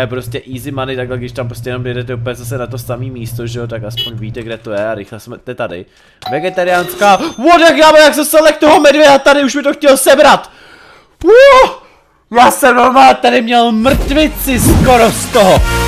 je prostě easy money, takhle když tam prostě jenom jdete úplně zase na to samé místo, že jo, tak aspoň víte, kde to je a rychle jsme tady. Vegetariánská, what jak já jak se selek toho medvěda tady, už mi to chtěl sebrat. Uh, já jsem normálně tady měl mrtvici skoro z toho.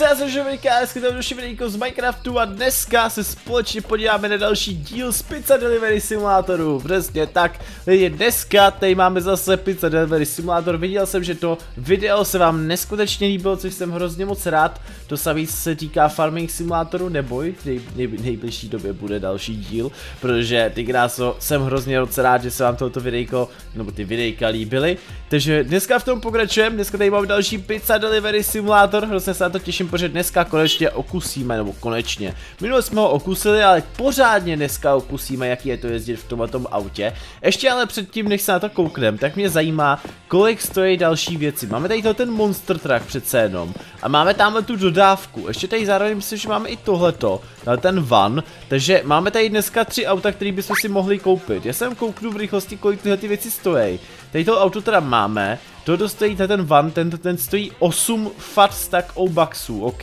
Já jsem Žověka, dneska tam další z Minecraftu a dneska se společně podíváme na další díl z Pizza Delivery Simulatoru. Přesně tak, lidi, dneska tady máme zase Pizza Delivery Simulator. Viděl jsem, že to video se vám neskutečně líbilo, což jsem hrozně moc rád. To samé se týká Farming Simulatoru, neboj, v nej, nej, nejbližší době bude další díl, protože ty kráso, jsem hrozně moc rád, že se vám tohoto videjko, nebo ty videjka líbily. Takže dneska v tom pokračujeme, dneska tady máme další Pizza Delivery Simulator, hrozně se na to těším těším, protože dneska konečně okusíme, nebo konečně. Minule jsme ho okusili, ale pořádně dneska okusíme, jaký je to jezdit v tomhle autě. Ještě ale předtím, než se na to kouknem, tak mě zajímá, kolik stojí další věci. Máme tady to ten Monster Truck přece jenom. A máme tamhle tu dodávku. Ještě tady zároveň myslím, že máme i tohleto, ten van. Takže máme tady dneska tři auta, které bychom si mohli koupit. Já jsem kouknu v rychlosti, kolik tyhle ty věci stojí. Tady to auto teda máme. To dostojí ten van, ten, ten stojí 8 fat stack o bucksů, OK.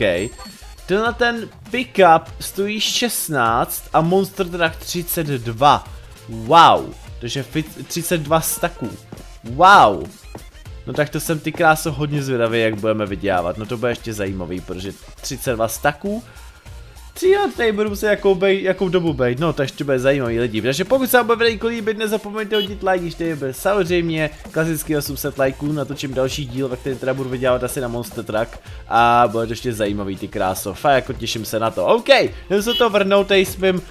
Tenhle ten pickup stojí 16 a Monster Truck 32. Wow. Takže 32 staků. Wow. No tak to jsem ty kráso hodně zvědavý, jak budeme vydělávat. No to bude ještě zajímavý, protože 32 staků Tři let tady budu se jakou, bej, jakou dobu bejt, no to ještě bude zajímavý lidi. Takže pokud se vám bude videjko líbit, nezapomeňte hodit like, když tady bude samozřejmě klasicky 800 lajků, natočím další díl, ve kterém teda budu vydělávat asi na Monster Truck a bude to ještě zajímavý ty kráso, fakt jako těším se na to. OK, jdem se to vrhnout tady s mým uh,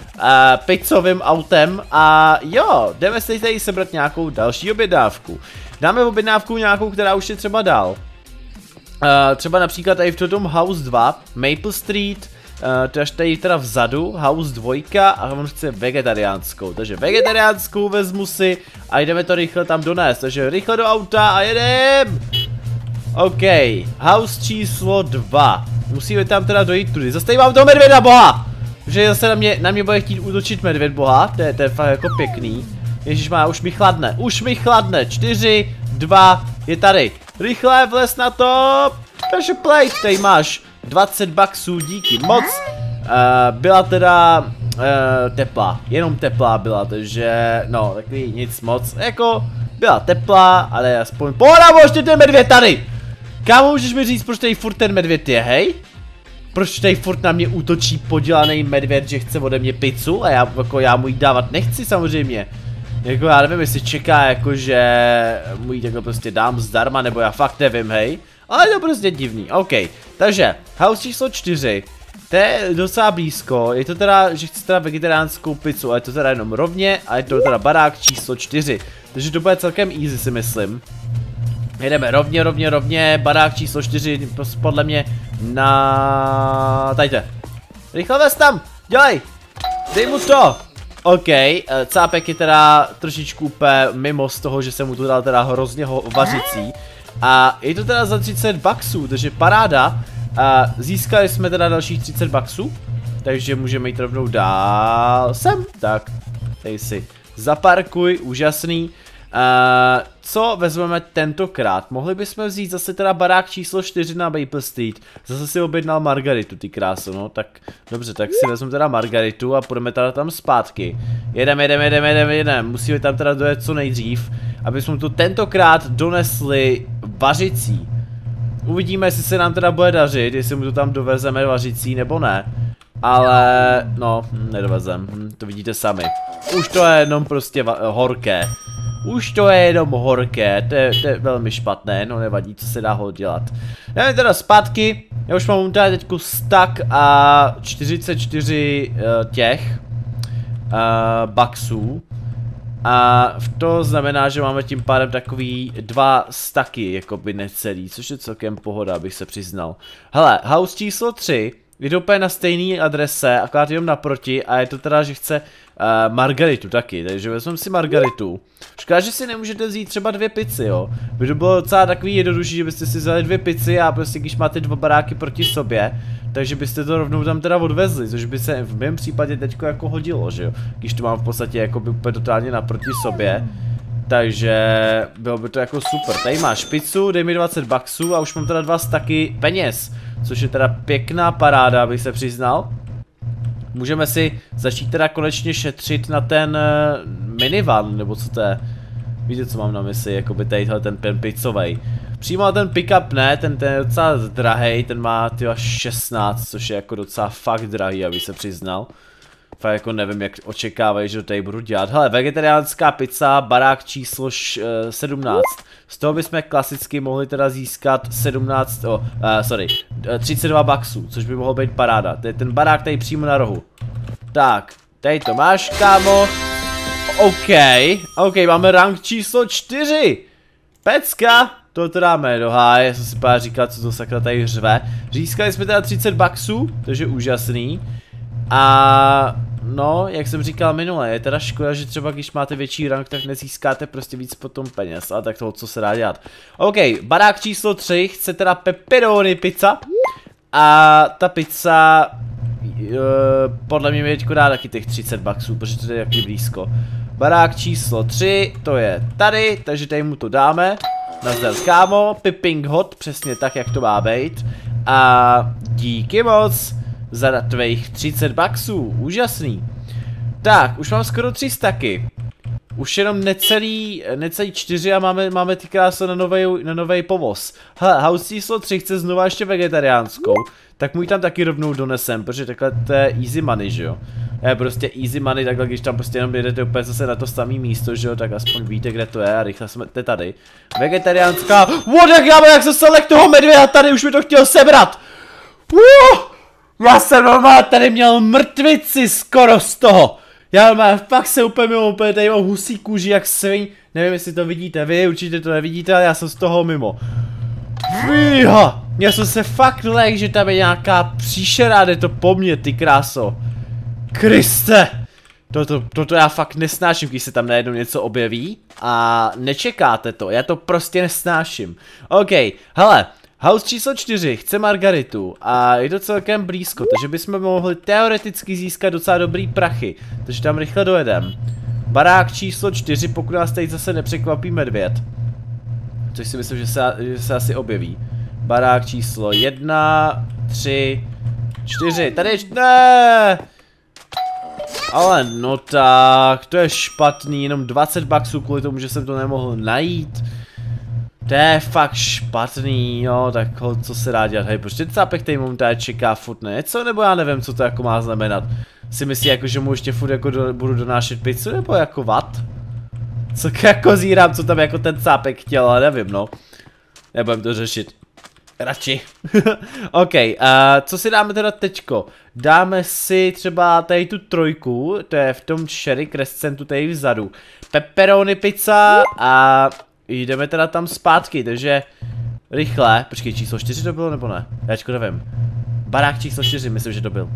pizzovým autem a jo, jdeme si tady sebrat nějakou další objednávku. Dáme objednávku nějakou, která už je třeba dál. Uh, třeba například tady v tom House 2, Maple Street, Uh, tady teda vzadu, house 2 a on chce vegetariánskou, takže vegetariánskou vezmu si a jdeme to rychle tam donést, takže rychle do auta a jedem! OK, house číslo 2, musíme tam teda dojít tudy, zase tady mám toho medvěda boha! Že zase na mě, na mě bude chtít útočit medvěd boha, to je, to je fakt jako pěkný. Ježíš má, už mi chladne, už mi chladne, 4, 2, je tady. Rychle vles na to, takže plate, tady máš. 20 bucksů, díky moc. Uh, byla teda uh, teplá, jenom teplá byla, takže no, takový nic moc, jako byla teplá, ale aspoň pohoda, ještě ten medvěd tady! Kámo, můžeš mi říct, proč tady furt ten medvěd je, hej? Proč tady furt na mě útočí podělaný medvěd, že chce ode mě pizzu a já, jako já mu ji dávat nechci samozřejmě. Jako já nevím, jestli čeká jako, že mu ji takhle prostě dám zdarma, nebo já fakt nevím, hej. Ale je to prostě divný, OK. Takže, house číslo 4. To je docela blízko, je to teda, že chci teda vegetariánskou pizzu, ale je to teda jenom rovně a je to teda barák číslo 4. Takže to bude celkem easy si myslím. Jedeme rovně, rovně, rovně, barák číslo 4, podle mě na... Tajte. Rychle vez tam, dělej. Dej mu to. OK, eh, cápek je teda trošičku úplně mimo z toho, že jsem mu tu dal teda hrozně ho vařicí. A je to teda za 30 baxů, takže paráda. A získali jsme teda dalších 30 baxů, takže můžeme jít rovnou dál sem. Tak, tady si zaparkuj, úžasný. Uh, co vezmeme tentokrát? Mohli bychom vzít zase teda barák číslo 4 na Maple Street. Zase si objednal Margaritu, ty krásu, no. Tak dobře, tak si vezmu teda Margaritu a půjdeme teda tam zpátky. Jedem, jedem, jedem, jedem, jedem. Musíme tam teda dojet co nejdřív, aby jsme tu tentokrát donesli vařicí. Uvidíme, jestli se nám teda bude dařit, jestli mu to tam dovezeme vařicí nebo ne. Ale, no, nedovezem, hm, to vidíte sami. Už to je jenom prostě horké. Už to je jenom horké, to je, to je velmi špatné, no nevadí, co se dá ho dělat. Já teda zpátky, já už mám tady teďku stack a 44 uh, těch uh, bucksů. A to znamená, že máme tím pádem takový dva staky, jakoby necelý, což je celkem pohoda, abych se přiznal. Hele, house číslo 3 je úplně na stejné adrese, akorát jenom naproti a je to teda, že chce uh, Margaritu taky, takže vezmeme si Margaritu. Škoda, že si nemůžete vzít třeba dvě pici, jo. By to bylo docela takový jednodušší, že byste si vzali dvě pici a prostě když máte dva baráky proti sobě, takže byste to rovnou tam teda odvezli, což by se v mém případě teďko jako hodilo, že jo. Když to mám v podstatě jako by úplně totálně naproti sobě. Takže bylo by to jako super. Tady máš pizzu, dej mi 20 baxů a už mám teda dva staky peněz. Což je teda pěkná paráda, abych se přiznal. Můžeme si začít teda konečně šetřit na ten uh, minivan, nebo co to je. Víte, co mám na mysli, jako by tadyhle ten, ten pizzovej. Přímo ten pickup ne, ten, ten je docela drahej, ten má ty 16, což je jako docela fakt drahý, aby se přiznal. Fakt jako nevím, jak očekávají, že to tady budu dělat. Hele, vegetariánská pizza, barák číslo š, uh, eh, 17. Z toho bychom klasicky mohli teda získat 17, oh, uh, sorry, 32 baxů, což by mohlo být paráda. To je ten barák tady přímo na rohu. Tak, tady to máš, kámo. OK, OK, máme rank číslo 4. Pecka, to to dáme do háje, já jsem si pár říkal, co to sakra tady řve. Získali jsme teda 30 baxů, takže úžasný. A no, jak jsem říkal minule, je teda škoda, že třeba když máte větší rank, tak nezískáte prostě víc potom peněz, ale tak toho, co se dá dělat. OK, barák číslo 3, chce teda pepperoni pizza. A ta pizza, uh, podle mě mi dá taky těch 30 baxů, protože to je taky blízko. Barák číslo 3, to je tady, takže tady mu to dáme. Nazdar kámo, pipping hot, přesně tak, jak to má být. A díky moc za tvých 30 baxů, úžasný. Tak, už mám skoro 3 staky. Už jenom necelý, necelý čtyři a máme, máme ty krásy na nový, na nový povoz. Hele, house číslo 3 chce znova ještě vegetariánskou, tak můj tam taky rovnou donesem, protože takhle to je easy money, že jo. Je prostě easy money, takhle když tam prostě jenom jedete úplně zase na to samé místo, že jo, tak aspoň víte, kde to je a rychle jsme tady. Vegetariánská, what jak já jak se selek toho medvěda tady, už mi to chtěl sebrat. Uh, já jsem normálně tady měl mrtvici skoro z toho. Já mám, fakt se úplně mimo, úplně tady mám husí kůži jak svin. Nevím, jestli to vidíte vy, určitě to nevidíte, ale já jsem z toho mimo. Fíha, já jsem se fakt lek, že tam je nějaká příšera, jde to po mně, ty kráso. Kriste! Toto, toto já fakt nesnáším, když se tam najednou něco objeví a nečekáte to, já to prostě nesnáším. OK, hele, House číslo 4 chce Margaritu a je to celkem blízko, takže bychom mohli teoreticky získat docela dobrý prachy, takže tam rychle dojedem. Barák číslo 4, pokud nás tady zase nepřekvapí medvěd. Což si myslím, že se, že se asi objeví. Barák číslo 1, 3, 4, tady je, ne! Ale no tak, to je špatný, jenom 20 baxů kvůli tomu, že jsem to nemohl najít. To je fakt špatný, jo, tak co se dá dělat, hej, proč ten cápek tady momentálně čeká furt něco, nebo já nevím, co to jako má znamenat. Si myslí jako, že mu ještě furt jako do, budu donášet pizzu, nebo jako vat? Co jako zírám, co tam jako ten cápek chtěl, ale nevím, no. Nebudem to řešit. Radši. OK, uh, co si dáme teda tečko? Dáme si třeba tady tu trojku, to je v tom Sherry Crescentu tady vzadu. Pepperoni pizza a jdeme teda tam zpátky, takže rychle. Počkej, číslo 4 to bylo nebo ne? Jáčko nevím. Barák číslo 4, myslím, že to byl.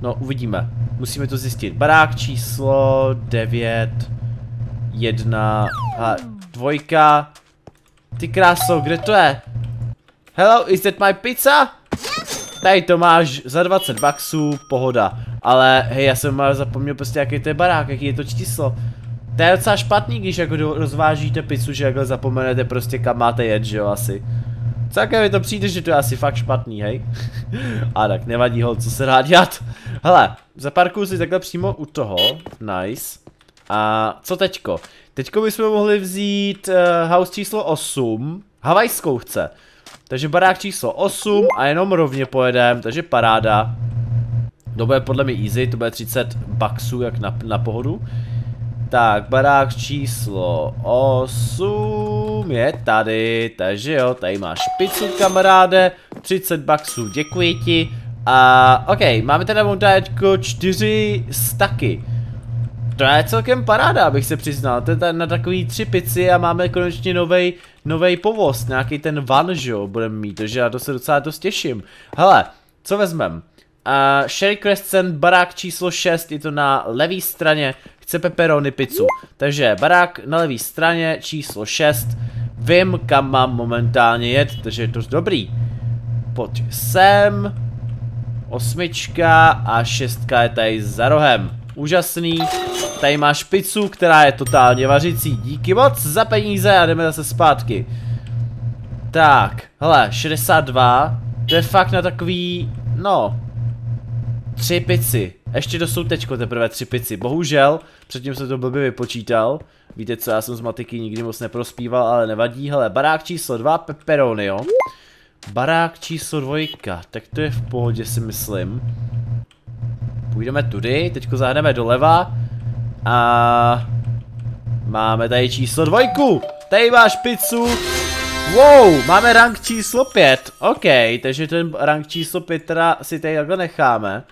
No, uvidíme. Musíme to zjistit. Barák číslo 9, 1 a dvojka. Ty kráso, kde to je? Hello, is that my pizza? Tady to máš za 20 baxů, pohoda. Ale hej, já jsem zapomněl prostě jaký to je barák, jaký je to číslo. To je docela špatný, když jako rozvážíte pizzu, že jako zapomenete prostě kam máte jet, že jo, asi. Celkem mi to přijde, že to je asi fakt špatný, hej. A tak nevadí ho, co se dá dělat. Hele, zaparkuju si takhle přímo u toho, nice. A co teďko? Teďko bychom mohli vzít uh, house číslo 8, havajskou chce. Takže barák číslo 8 a jenom rovně pojedem, takže paráda. To bude podle mě easy, to bude 30 baxů jak na, na pohodu. Tak, barák číslo 8 je tady, takže jo, tady máš pizzu kamaráde, 30 baxů, děkuji ti. A ok, máme teda montáčko 4 staky. To je celkem paráda, abych se přiznal, to je na takový tři pici a máme konečně novej, novej povoz, nějaký ten van, že jo, budeme mít, takže já to se docela dost těším. Hele, co vezmem? Uh, Sherry Crescent, barák číslo 6, je to na levé straně, chce pepperoni pizzu. Takže barák na levé straně, číslo 6. Vím, kam mám momentálně jet, takže je to dobrý. Pojď sem. Osmička a šestka je tady za rohem. úžasný. Tady máš pizzu, která je totálně vařící. Díky moc za peníze a jdeme zase zpátky. Tak, hele, 62. To je fakt na takový, no, tři pici. Ještě to jsou teďko teprve tři pici. Bohužel, předtím jsem to blbě vypočítal. Víte co, já jsem z matiky nikdy moc neprospíval, ale nevadí. Hele, barák číslo 2, pepperoni, jo. Barák číslo dvojka, tak to je v pohodě si myslím. Půjdeme tudy, teďko zahneme doleva. A... Máme tady číslo dvojku. Tady máš pizzu. Wow, máme rank číslo 5. OK, takže ten rank číslo 5 teda si tady takhle necháme.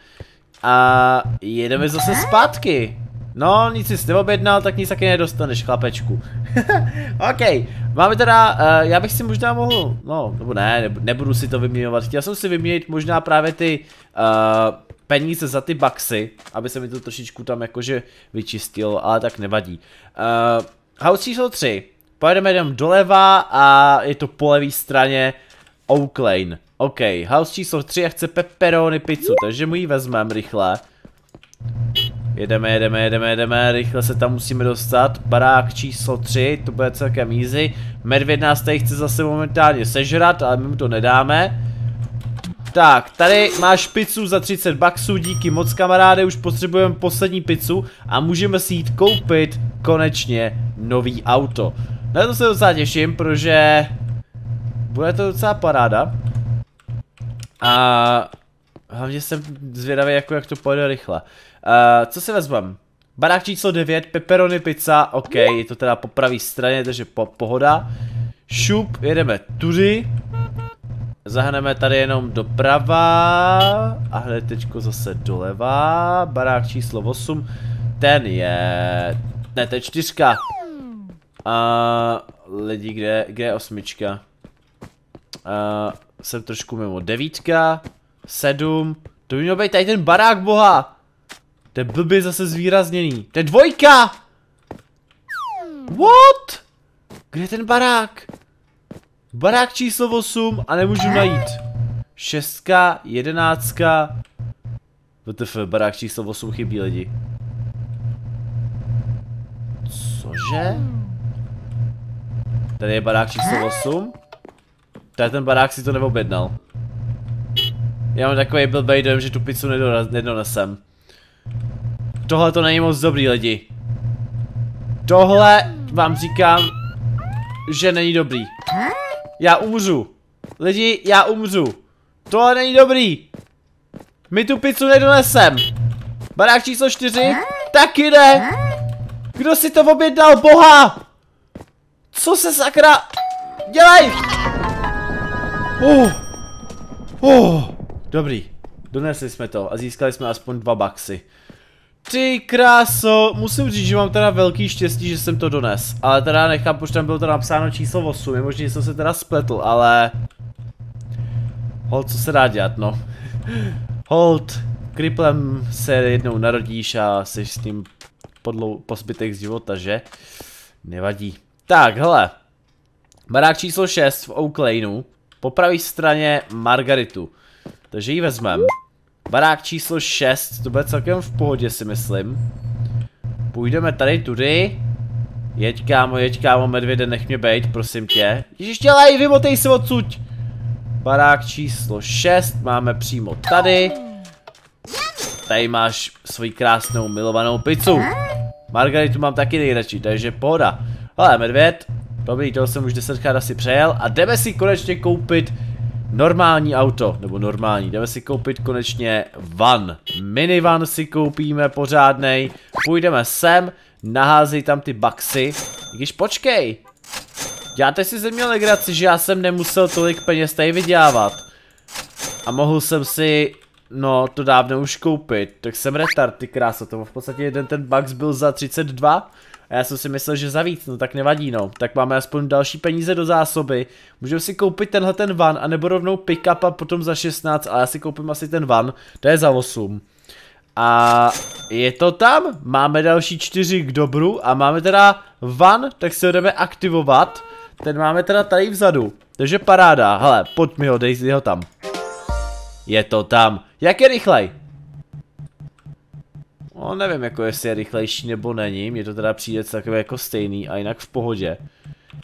A jedeme zase zpátky. No, nic jsi neobjednal, tak nic taky nedostaneš, chlapečku. OK, máme teda, uh, já bych si možná mohl, no, nebo ne, nebudu si to vyměňovat. Chtěl jsem si vyměnit možná právě ty uh, peníze za ty baxy, aby se mi to trošičku tam jakože vyčistil, ale tak nevadí. Uh, house číslo 3. Pojedeme jenom doleva a je to po levé straně Oak Lane. OK, house číslo 3 a chce pepperoni pizzu, takže mu ji vezmeme rychle. Jedeme, jedeme, jedeme, jedeme, rychle se tam musíme dostat. Barák číslo 3, to bude celkem easy. Medvěd nás tady chce zase momentálně sežrat, ale my mu to nedáme. Tak, tady máš pizzu za 30 baxů, díky moc kamaráde, už potřebujeme poslední pizzu a můžeme si jít koupit konečně nový auto. Na to se docela těším, protože bude to docela paráda. A hlavně jsem zvědavý, jako jak to pojede rychle. Uh, co si vezmem? Barák číslo 9, pepperoni pizza, ok, je to teda po pravé straně, takže po, pohoda. Šup, jedeme tudy. Zahneme tady jenom doprava. A hned teďko zase doleva. Barák číslo 8. Ten je... Ne, to je čtyřka. A lidi, kde, kde je osmička? Uh, jsem trošku mimo. Devítka, sedm. To by měl být tady ten barák boha. To je blbě zase zvýrazněný. To je dvojka! What? Kde je ten barák? Barák číslo 8 a nemůžu najít. Šestka, jedenáctka. WTF, barák číslo 8 chybí lidi. Cože? Tady je barák číslo 8. Tady ten barák si to neobjednal. Já mám takový blbej dojem, že tu pizzu nedonesem. Tohle to není moc dobrý lidi. Tohle vám říkám, že není dobrý. Já umřu. Lidi, já umřu. Tohle není dobrý. My tu pizzu nedonesem. Barák číslo 4? Taky ne. Kdo si to objednal, boha? Co se sakra... Dělej! Uh. Uh. Dobrý. Donesli jsme to a získali jsme aspoň dva baxy. Ty kráso, musím říct, že mám teda velký štěstí, že jsem to dones. Ale teda nechám, proč tam bylo to napsáno číslo 8, je možný, že jsem se teda spletl, ale... Hold, co se dá dělat, no. Hold, kriplem se jednou narodíš a jsi s tím podlou, po zbytek života, že? Nevadí. Tak, hele. Barák číslo 6 v Oak. Po pravé straně Margaritu. Takže ji vezmeme. Barák číslo 6, to bude celkem v pohodě si myslím. Půjdeme tady tudy. Jeď kámo, jeď kámo, medvěde, nech mě bejt, prosím tě. Ježiš, dělej, vymotej se odsuť. Barák číslo 6, máme přímo tady. Tady máš svoji krásnou milovanou pizzu. Margaritu mám taky nejradši, takže pohoda. Hele, medvěd, dobrý, toho jsem už desetkrát asi přejel a jdeme si konečně koupit normální auto, nebo normální, jdeme si koupit konečně van. Minivan si koupíme pořádnej, půjdeme sem, naházej tam ty baxy, když počkej. Děláte si ze mě legraci, že já jsem nemusel tolik peněz tady vydělávat. A mohl jsem si, no to dávno už koupit, tak jsem retard ty krása, to v podstatě jeden ten bugs byl za 32 a já jsem si myslel, že za víc, no tak nevadí no. Tak máme aspoň další peníze do zásoby. Můžeme si koupit tenhle ten van, anebo rovnou pick-up a potom za 16, ale já si koupím asi ten van, to je za 8. A je to tam, máme další čtyři k dobru a máme teda van, tak se ho jdeme aktivovat. Ten máme teda tady vzadu, takže paráda, hele, pojď mi ho, dej ho tam. Je to tam, jak je rychlej? No nevím, jako jestli je rychlejší nebo není, mně to teda přijde takové jako stejný a jinak v pohodě.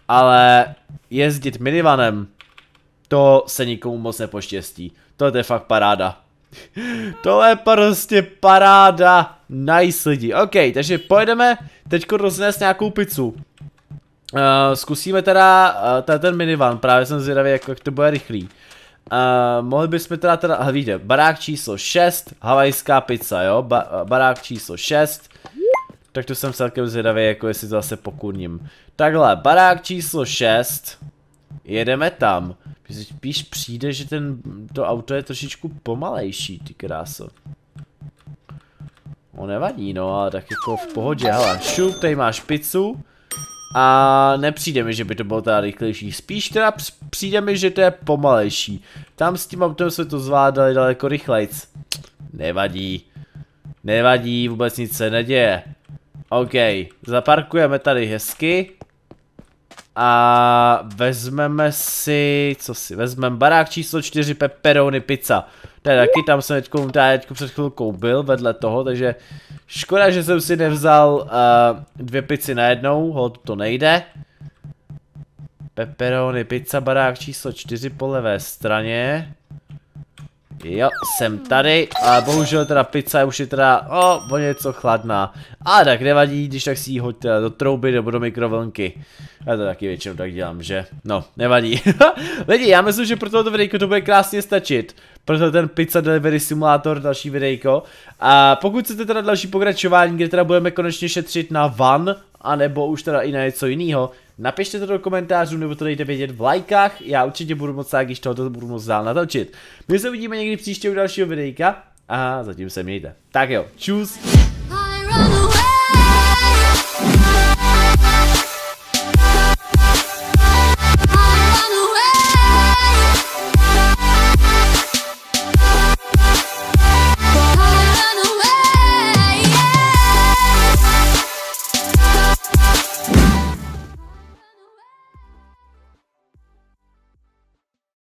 Ale jezdit minivanem, to se nikomu moc nepoštěstí. To je fakt paráda. to je prostě paráda. Nice lidi. OK, takže pojedeme teďko roznést nějakou pizzu. Uh, zkusíme teda uh, ten minivan, právě jsem zvědavý, jak, jak to bude rychlý. Uh, mohli bychom teda teda, aha, víte, barák číslo 6, havajská pizza, jo, ba barák číslo 6. Tak to jsem celkem zvědavý, jako jestli to zase pokurním. Takhle, barák číslo 6. Jedeme tam. Spíš přijde, že ten, to auto je trošičku pomalejší, ty kráso. No nevadí, no, ale tak jako v pohodě, hele, šup, tady máš pizzu. A nepřijde mi, že by to bylo teda rychlejší. Spíš teda přijde mi, že to je pomalejší. Tam s tím autem jsme to zvládali daleko rychlejc. Nevadí. Nevadí, vůbec nic se neděje. OK, zaparkujeme tady hezky. A vezmeme si, co si, vezmeme barák číslo 4 pepperoni pizza. To je taky, tam jsem teďko, teďko před chvilkou byl vedle toho, takže škoda, že jsem si nevzal uh, dvě pici najednou, hod to nejde. Pepperoni pizza barák číslo 4 po levé straně. Jo, jsem tady, ale bohužel teda pizza už je teda, o, o něco chladná. A tak nevadí, když tak si ji hoď teda do trouby nebo do mikrovlnky. Já to taky většinou tak dělám, že? No, nevadí. Lidi, já myslím, že pro tohoto videjko to bude krásně stačit. Proto ten Pizza Delivery Simulator, další videjko. A pokud chcete teda další pokračování, kde teda budeme konečně šetřit na van, anebo už teda i na něco jiného, Napište to do komentářů nebo to dejte vědět v lajkách, já určitě budu moc rád, když tohoto budu moc dál natočit. My se uvidíme někdy příště u dalšího videjka a zatím se mějte. Tak jo, čus.